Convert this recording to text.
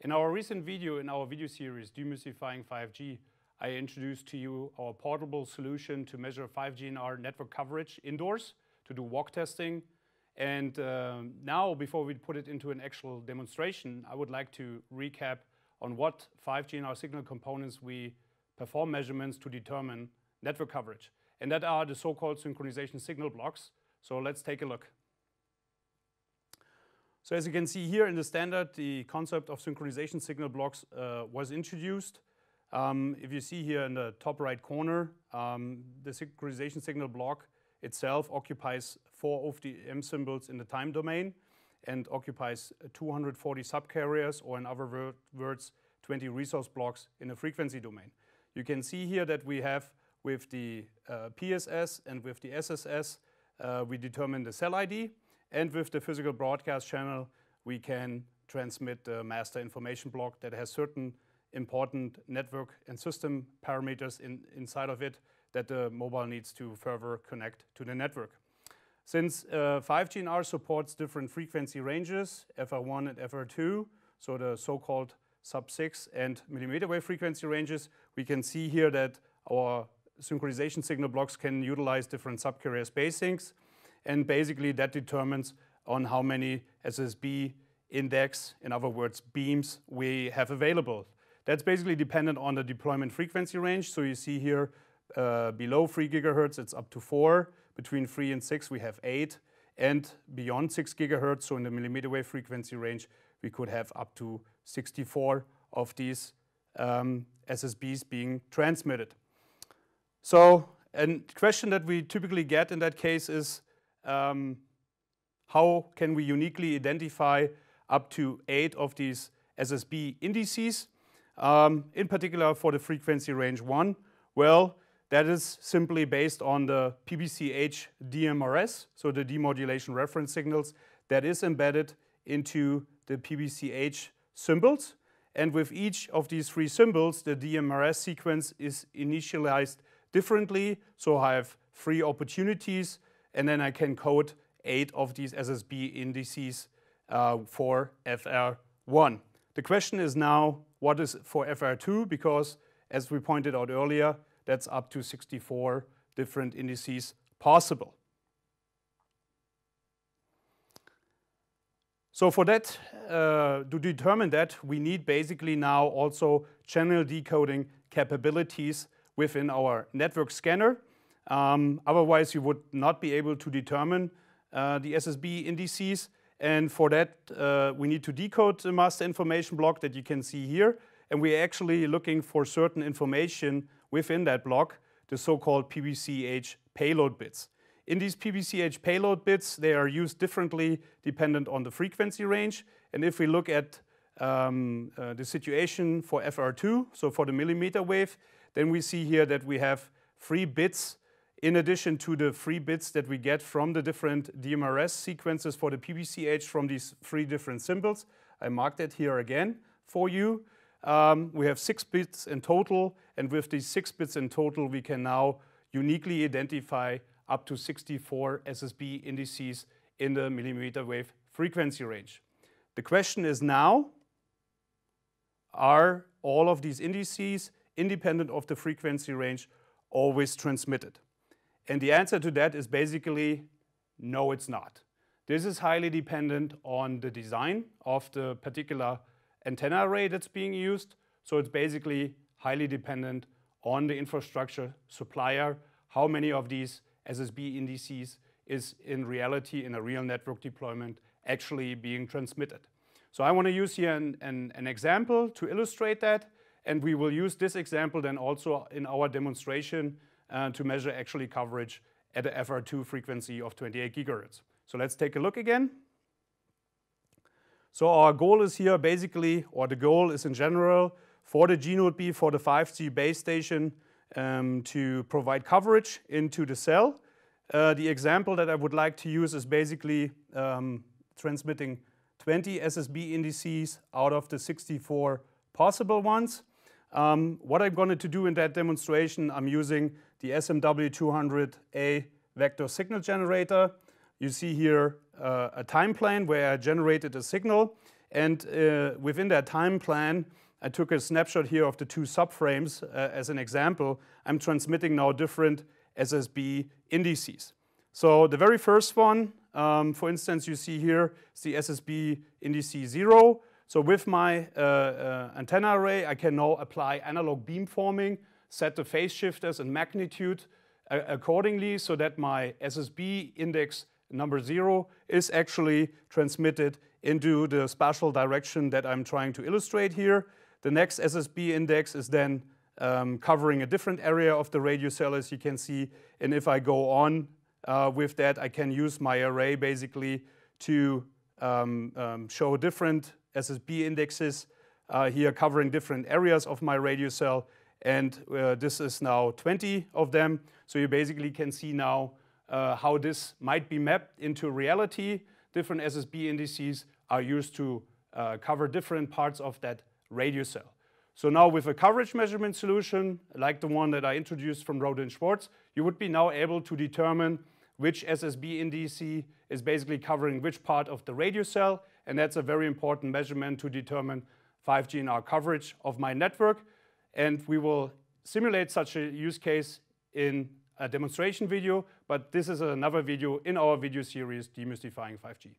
In our recent video, in our video series, Demystifying 5G, I introduced to you our portable solution to measure 5G NR network coverage indoors, to do walk testing. And uh, now, before we put it into an actual demonstration, I would like to recap on what 5G NR signal components we perform measurements to determine network coverage. And that are the so-called synchronization signal blocks. So let's take a look. So as you can see here in the standard, the concept of synchronization signal blocks uh, was introduced. Um, if you see here in the top right corner, um, the synchronization signal block itself occupies four OFDM symbols in the time domain and occupies 240 subcarriers, or in other words, 20 resource blocks in the frequency domain. You can see here that we have with the uh, PSS and with the SSS, uh, we determine the cell ID, and with the physical broadcast channel, we can transmit the master information block that has certain important network and system parameters in, inside of it that the mobile needs to further connect to the network. Since uh, 5G NR supports different frequency ranges, FR1 and FR2, so the so-called sub-6 and millimeter wave frequency ranges, we can see here that our synchronization signal blocks can utilize different subcarrier spacings and basically that determines on how many SSB index, in other words, beams we have available. That's basically dependent on the deployment frequency range. So you see here uh, below 3 gigahertz, it's up to 4. Between 3 and 6, we have 8. And beyond 6 gigahertz, so in the millimeter wave frequency range, we could have up to 64 of these um, SSBs being transmitted. So a question that we typically get in that case is, um, how can we uniquely identify up to eight of these SSB indices, um, in particular for the frequency range 1? Well, that is simply based on the PBCH DMRS, so the demodulation reference signals, that is embedded into the PBCH symbols. And with each of these three symbols, the DMRS sequence is initialized differently. So I have three opportunities and then I can code eight of these SSB indices uh, for FR1. The question is now, what is for FR2? Because as we pointed out earlier, that's up to 64 different indices possible. So for that, uh, to determine that, we need basically now also channel decoding capabilities within our network scanner. Um, otherwise, you would not be able to determine uh, the SSB indices. And for that, uh, we need to decode the master information block that you can see here. And we're actually looking for certain information within that block, the so-called PBCH payload bits. In these PBCH payload bits, they are used differently dependent on the frequency range. And if we look at um, uh, the situation for FR2, so for the millimeter wave, then we see here that we have three bits in addition to the three bits that we get from the different DMRS sequences for the PBCH from these three different symbols. I marked it here again for you. Um, we have six bits in total, and with these six bits in total, we can now uniquely identify up to 64 SSB indices in the millimeter wave frequency range. The question is now, are all of these indices independent of the frequency range always transmitted? And the answer to that is basically no, it's not. This is highly dependent on the design of the particular antenna array that's being used. So it's basically highly dependent on the infrastructure supplier, how many of these SSB indices is in reality in a real network deployment actually being transmitted. So I want to use here an, an, an example to illustrate that. And we will use this example then also in our demonstration uh, to measure actually coverage at a FR2 frequency of 28 gigahertz. So let's take a look again. So our goal is here basically, or the goal is in general, for the GNODE for the 5G base station um, to provide coverage into the cell. Uh, the example that I would like to use is basically um, transmitting 20 SSB indices out of the 64 possible ones. Um, what I'm going to do in that demonstration, I'm using the SMW200A vector signal generator. You see here uh, a time plane where I generated a signal. And uh, within that time plan, I took a snapshot here of the two subframes uh, as an example. I'm transmitting now different SSB indices. So the very first one, um, for instance, you see here is the SSB indice 0. So with my uh, uh, antenna array, I can now apply analog beamforming, set the phase shifters and magnitude uh, accordingly so that my SSB index number 0 is actually transmitted into the spatial direction that I'm trying to illustrate here. The next SSB index is then um, covering a different area of the radio cell, as you can see. And if I go on uh, with that, I can use my array basically to um, um, show different SSB indexes uh, here covering different areas of my radio cell. And uh, this is now 20 of them. So you basically can see now uh, how this might be mapped into reality. Different SSB indices are used to uh, cover different parts of that radio cell. So now with a coverage measurement solution, like the one that I introduced from Rohde & Schwarz, you would be now able to determine which SSB indice is basically covering which part of the radio cell, and that's a very important measurement to determine 5GNR coverage of my network. And we will simulate such a use case in a demonstration video, but this is another video in our video series, Demystifying 5G.